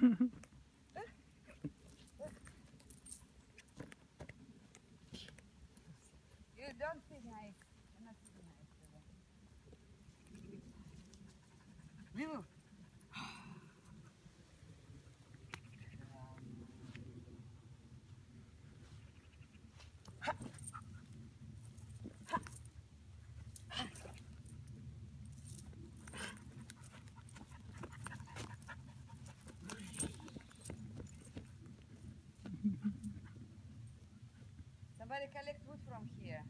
You don't feel nice. You're not feel nice. Vivo. Somebody collect wood from here.